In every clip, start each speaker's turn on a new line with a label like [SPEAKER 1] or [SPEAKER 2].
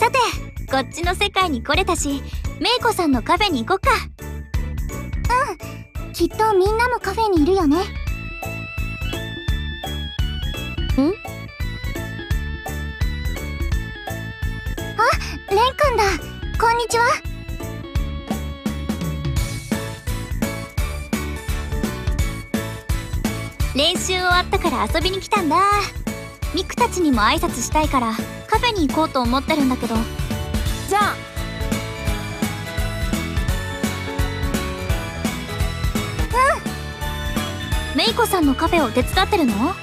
[SPEAKER 1] さてこっちの世界に来れたしメイコさんのカフェに行こっか。
[SPEAKER 2] うんきっとみんなもカフェにいるよね。ん？あレンくんだ。こんにちは。
[SPEAKER 1] 練習終わったから遊びに来たんだミクたちにも挨拶したいからカフェに行こうと思ってるんだけど。
[SPEAKER 3] じゃあ。
[SPEAKER 1] メイコさんのカフェを手伝ってるの？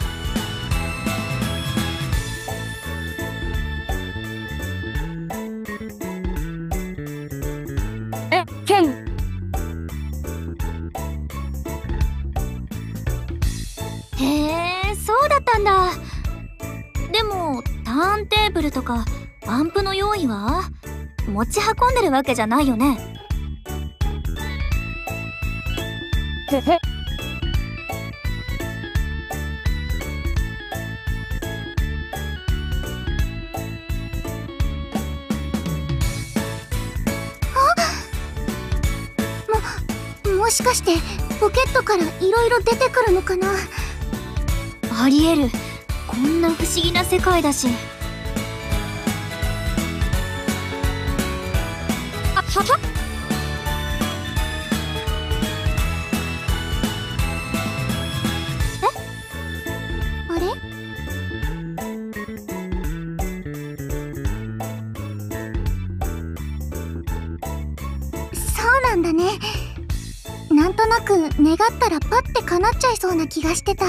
[SPEAKER 3] えケン。
[SPEAKER 1] へえそうだったんだーンテーブルとかアンプの用意は？持ち運んでるわけじゃないよね？
[SPEAKER 3] へへ。
[SPEAKER 2] もしかしてポケットからいろいろ出てくるのかな？
[SPEAKER 1] ありえるこんな不思議な世界だし。
[SPEAKER 3] あはは
[SPEAKER 2] あれ？そうなんだね。なんとなく願ったらパッて叶っちゃいそうな気がしてた。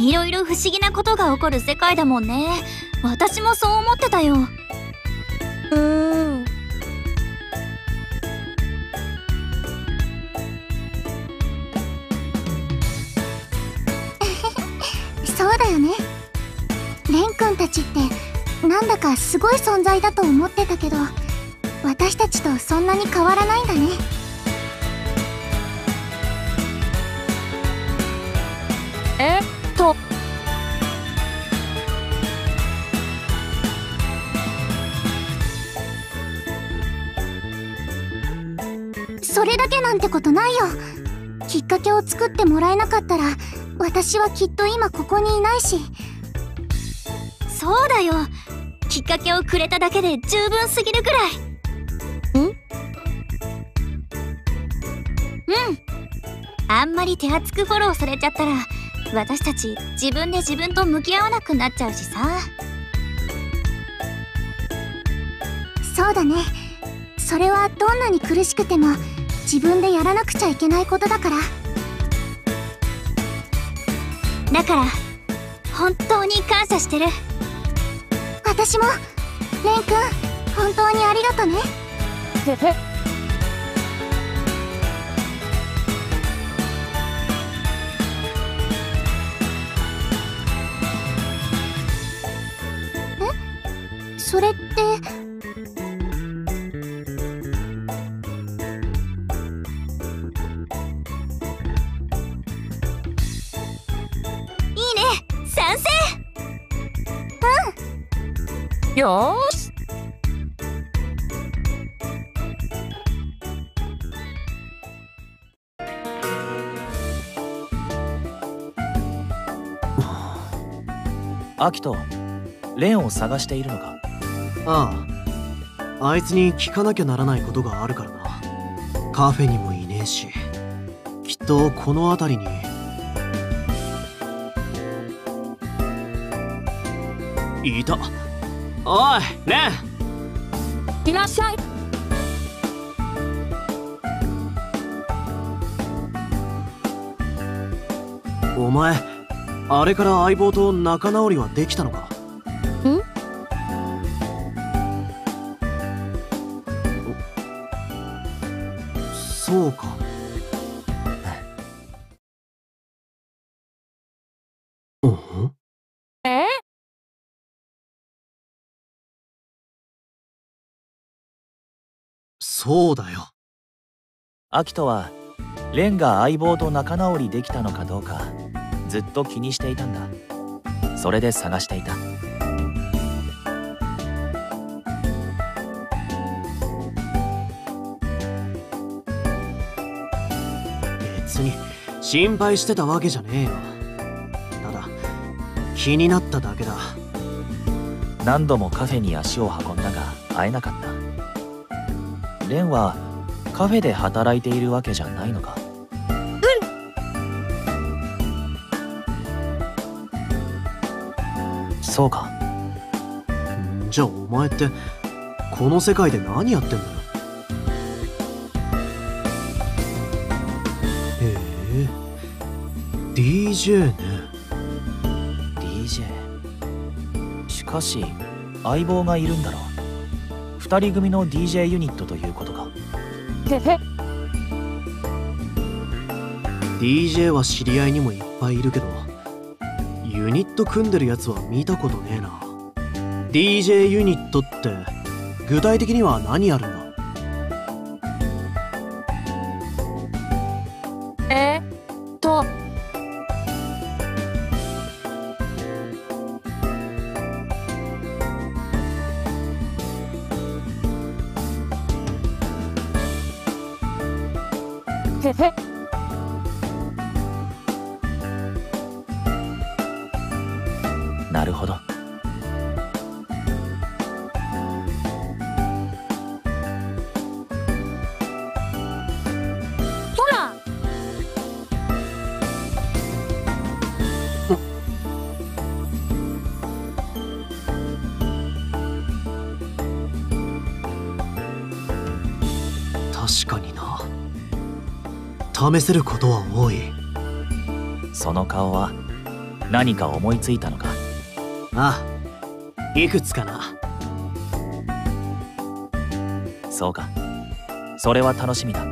[SPEAKER 1] いろいろ不思議なことが起こる世界だもんね。私もそう思ってたよ。
[SPEAKER 3] うーん。
[SPEAKER 2] そうだよね。レン君たちってなんだかすごい存在だと思ってたけど私たちとそんなに変わらないんだね。
[SPEAKER 3] え？
[SPEAKER 2] それだけなんてことないよ。きっかけを作ってもらえなかったら私はきっと今ここにいないし。
[SPEAKER 1] そうだよ。きっかけをくれただけで十分すぎるくらい。
[SPEAKER 3] ん？
[SPEAKER 1] うん。あんまり手厚くフォローされちゃったら私たち自分で自分と向き合わなくなっちゃうしさ。
[SPEAKER 2] そうだね。それはどんなに苦しくても自分でやらなくちゃいけないことだから。
[SPEAKER 1] だから本当に感謝してる。
[SPEAKER 2] 私もレン君本当にありがとね。
[SPEAKER 3] へへ
[SPEAKER 2] それって
[SPEAKER 3] よーし。
[SPEAKER 4] アキトレンを探しているのか？
[SPEAKER 5] ああ。あいつに聞かなきゃならないことがあるからな。カフェにもいねえし。きっとこの辺りに。いたおいレン
[SPEAKER 3] いらっしゃい。
[SPEAKER 5] お前あれから相棒と仲直りはできたのか？
[SPEAKER 3] ん？
[SPEAKER 5] そうか。うん
[SPEAKER 3] え？
[SPEAKER 5] そうだよ。
[SPEAKER 4] アキトはレンが相棒と仲直りできたのかどうかずっと気にしていたんだ。それで探していた。
[SPEAKER 5] 別に心配してたわけじゃねえよ。ただ気になっただけだ。
[SPEAKER 4] 何度もカフェに足を運んだが会えなかったレンはカフェで働いているわけじゃないのか。そうか。
[SPEAKER 5] んじゃあお前ってこの世界で何やってんだよ。へえ。DJ ね。
[SPEAKER 4] DJ しかし相棒がいるんだろう二人組の DJ ユニットということか
[SPEAKER 5] DJ は知り合いにもいっぱいいるけどユニット組んでるやつは見たことねえな。DJ ユニットって具体的には何やるんだ？
[SPEAKER 3] え？へ へ
[SPEAKER 4] なるほど。
[SPEAKER 1] ほら。
[SPEAKER 5] 確かにな試せることは多い。
[SPEAKER 4] その顔は何か思いついたのか？
[SPEAKER 5] ああいくつかな。
[SPEAKER 4] そうか。それは楽しみだ。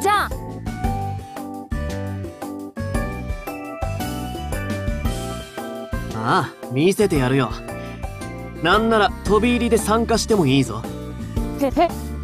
[SPEAKER 3] じゃあ。
[SPEAKER 5] ああ見せてやるよ。なんなら飛び入りで参加してもいいぞ。
[SPEAKER 3] へへ